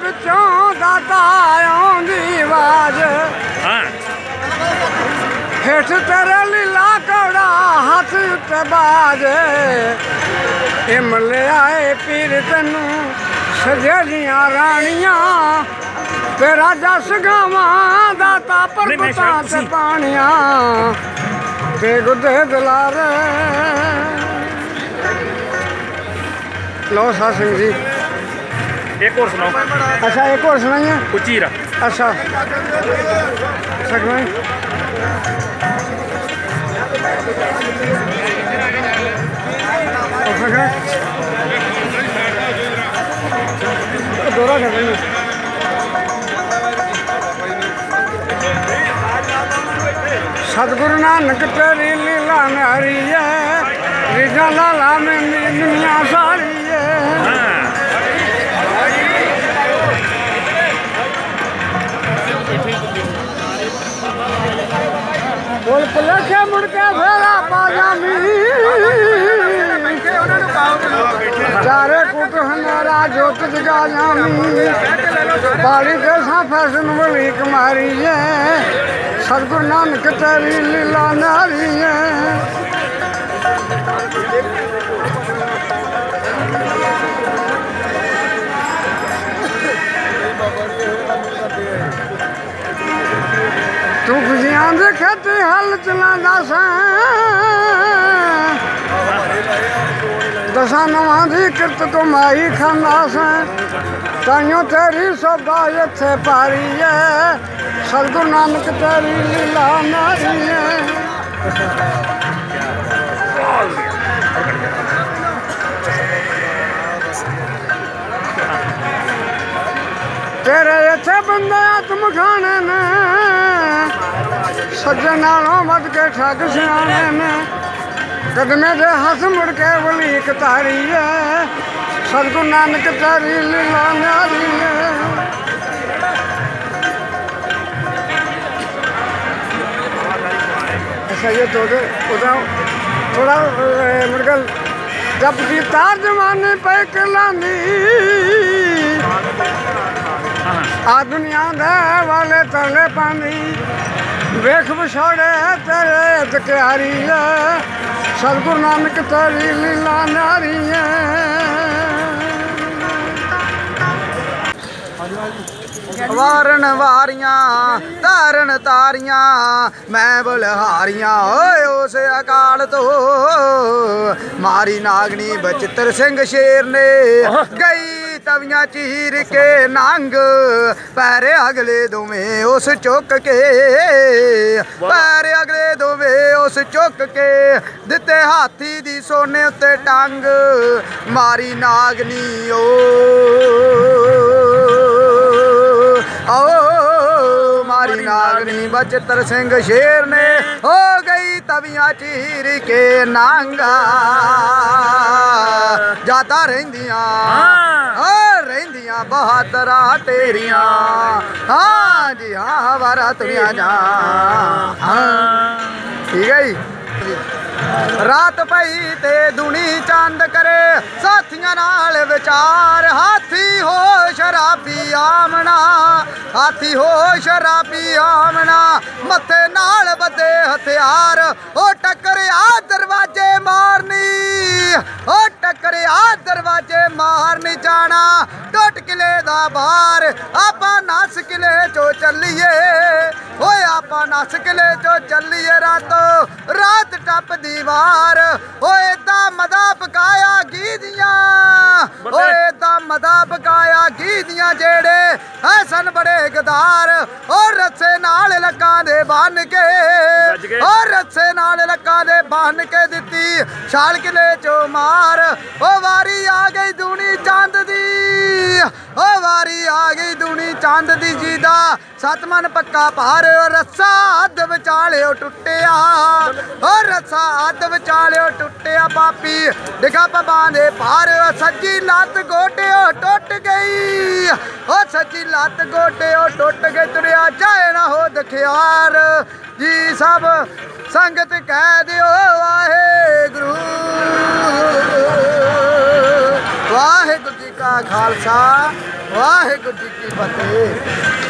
ਵਿੱਚੋਂ ਦਾਤਾ ਆਉਂਦੀ ਆਵਾਜ਼ ਹਾਂ ਹੇਠ ਤੇਰੇ ਲੀਲਾ ਕੋੜਾ ਹੱਥ ਉੱਤੇ ਬਾਜ ਇਹ ਮਲਿਆਏ ਪੀਰ ਤੈਨੂੰ ਸਜੜੀਆਂ ਰਾਣੀਆਂ ਤੇਰਾ ਜਸ ਗਾਵਾਂ ਦਾ ਤਾ ਪਰਬਤਾਂ ਸ਼ਾਇਦ ਤੇ ਪਾਣੀਆਂ ਤੇ ਗੁੱਦੇ ਦਲਾਰ। ਲੋ ਸਾ ਸਿੰਘ ਜੀ। ਇੱਕ ਹੋਰ ਸੁਣਾਓ। ਅੱਛਾ ਇੱਕ ਹੋਰ ਸੁਣਾਈਏ। ਉੱਚੀ ਰਾ ਅੱਛਾ ਸਕਵੇਂ ਸਤਿਗੁਰੂ ਨਾਨਕ ਤੇਰੀ ਲੀਲਾ ਨਾਰੀ ਹੈ ਰਿਜਾ ਲਾਲਾ ਮੈਂ ਦੁਨੀਆ ਸਾਰੀ ਹੈ ਬੋਲ ਪਲਖੇ ਮੁੜ ਕੇ ਫੇਰਾ ਪਾ ਜਾਮੀ ਚਾਰੇ ਕੁੱਟ ਹਨਾਰਾ ਜੋਤ ਜਗਾ ਜਾਮੀ ਬਾੜੀ ਦੇ ਸਾਂ ਫੈਸ਼ਨ ਵਲੀ ਕੁਮਾਰੀ ਹੈ ਸਤਿਗੁਰੂ ਨਾਨਕ ਤੇਰੀ ਲੀਲਾ ਨਾਰੀ ਤੂੰ ਖੁਸ਼ੀਆਂ ਦੇ ਖੇਤੀ ਹੱਲ ਚਲਾਉਂਦਾ ਸਾਂ ਦਸਾਂ। ਨਵਾਂ ਦੀ ਕਿਰਤ ਕਮਾਈ ਖਾਂਦਾ ਸਾਂ। ਤਾਈਓ ਤੇਰੀ ਸਭਾ ਇੱਥੇ ਪਾਰੀ ਐ ਸਤਿਗੁਰੂ ਨਾਨਕ ਤੇਰੀ ਲੀਲਾ ਨਾਰੀ ਐ ਤੇਰੇ ਇੱਥੇ ਬੰਦੇ ਆਤਮ ਖਾਣੇ ਨੇ ਸੱਜਣ ਨਾਲੋਂ ਵੱਧ ਕੇ ਠੱਗ ਸਿਆਣੇ ਨੇ ਕਦਮੇ ਦੇ ਹੱਸ ਮੁੜ ਕੇ ਵਲੀਕ ਤਾਰੀ ਐ ਸਤਿਗੁਰੂ ਨਾਨਕ ਤੇਰੀ ਲੀਲਾ ਨਾਰੀ ਐ ਅੱਛਾ ਇਹ तो ਉਹਦਾ ਥੋੜਾ ਮੁਰਗਲ ਜਬ ਦੀ ਤਾਰ ਜਮਾਨੇ ਪੈ ਕਲਾਂਦੀ ਆ ਦੁਨੀਆ ਦੇ ਵਾਲੇ ਤਰਲੇ ਪਾਣੀ ਵੇਖ ਵਿਛੋੜੇ ਤੇਰੇ ਤਕਿਆਰੀ ਐ, ਸਤਿਗੁਰੂ ਨਾਨਕ ਤੇਰੀ ਲੀਲਾ ਨਾਰੀ ਐ। ਵਾਰਨ ਵਾਰੀਆਂ, ਧਾਰਨ ਤਾਰੀਆਂ, ਮੈਂ ਬਲਹਾਰੀਆਂ, ਓਏ ਉਸ ਅਕਾਲ ਤੋਂ। ਮਾਰੀ ਨਾਗਣੀ ਬਚਿੱਤਰ ਸਿੰਘ ਸ਼ੇਰ ਨੇ ਗਈ ਤਵੀਆਂ ਚੀਰ ਕੇ ਨੰਗ, ਪੈਰੇ ਅਗਲੇ ਦੋਵੇਂ ਉਸ ਚੁੱਕ ਕੇ। ਪੈਰੇ ਅਗਲੇ ਦੋਵੇਂ ਉਸ ਚੁੱਕ ਕੇ, ਦਿੱਤੇ ਹਾਥੀ ਦੀ ਸੋਨੇ ਉੱਤੇ ਟੰਗ। ਮਾਰੀ ਨਾਗਨੀ ਓ ਬਚਤਰ ਸਿੰਘ ਸ਼ੇਰ ਨੇ ਹੋ ਗਈ ਤਵੀਆਂ ਚੀਰ ਕੇ ਨਾਂਗਾ। ਜਾਤਾ ਰਹਿੰਦੀਆਂ ਓ ਰਹਿੰਦੀਆਂ ਬਹਾਦਰਾਂ ਤੇਰੀਆਂ। ਹਾਂ ਜੀ ਹਾਂ ਵਾਰਾ ਤੁਰਿਆ ਜਾ। ਹਾਂ। ਠੀਕ ਹੈ ਜੀ। ਰਾਤ ਪਈ ਤੇ ਦੁਨੀ ਚੰਦ ਕਰੇ ਸਾਥੀਆਂ ਨਾਲ ਵਿਚਾਰ ਹਾਥੀ ਹੋ ਸ਼ਰਾਬੀ ਆਮਣਾ। ਹਾਥੀ ਹੋ ਸ਼ਰਾਬੀ ਆਮਣਾ, ਮੱਥੇ ਨਾਲ ਬੱਦੇ ਹਥਿਆਰ ਉਹ ਟੱਕਰਿਆ ਦਰਵਾਜ਼ੇ ਮਾਰਨੀ ਉਹ ਟੱਕਰਿਆ ਦਰਵਾਜ਼ੇ ਮਾਰਨੀ ਜਾਣਾ ਟੁੱਟ ਕਿਲੇ ਦਾ ਬਾਹਰ, ਆਪਾਂ ਨਸ ਕਿਲੇ ਚੋਂ ਚੱਲੀਏ, ਓਏ ਆਪਾਂ ਨਸ ਕਿਲੇ ਚੋਂ ਚੱਲੀਏ ਰਾਤੋਂ, ਰਾਤ ਟੱਪ ਦੀਵਾਰ ਓਏ ਤਾਂ ਮਦਾ ਪਕਾਇਆ ਗੀਦੀਆਂ ਓਏ ਤਾਂ ਮਦਾ ਪਕਾਇਆ ਗੀਦੀਆਂ ਜਿਹੜੇ ਹਸਨ ਬੜੇ ਗਦਾਰ। ਓ ਰੱਸੇ ਨਾਲ ਲੱਕਾਂ ਦੇ ਬੰਨ ਕੇ। ਓ ਰੱਸੇ ਨਾਲ ਲੱਕਾਂ ਦੇ ਬੰਨ ਕੇ ਦਿੱਤੀ ਛਾਲ ਕਿਲੇ ਚੋਂ ਮਾਰ। ਓ ਵਾਰੀ ਆ ਗਈ ਦੂਣੀ ਚੰਦ ਦੀ। ਓ ਵਾਰੀ ਆ ਗਈ ਚੰਦ ਦੀ ਜੀ ਦਾ। ਸਤਮਨ ਪੱਕਾ ਭਾਰ ਓ ਰੱਸਾ ਅੱਧ ਵਿਚਾਲਿਓ ਟੁੱਟਿਆ। ਓ ਰੱਸਾ ਅੱਧ ਵਿਚਾਲਿਓ ਟੁੱਟਿਆ ਪਾਪੀ। ਡਿਗਾ ਪਬਾਂ ਦੇ ਭਾਰ, ਸੱਜੀ ਲੱਤ ਗੋਡਿਓ ਟੁੱਟ ਗਈ। ਓ ਸੱਜੀ ਲੱਤ ਗੋਡਿਓ ਟੁੱਟ ਗਈ, ਤੁਰਿਆ ਜਾਏ ਨਾ ਹੋ ਦਖਿਆਰ। ਜੀ ਸਭ ਸੰਗਤ ਕਹਿ ਦਿਓ, ਵਾਹਿਗੁਰੂ। ਵਾਹਿਗੁਰੂ ਜੀ ਕਾ ਖਾਲਸਾ। ਵਾਹਿਗੁਰੂ ਜੀ ਕੀ ਫਤਿਹ।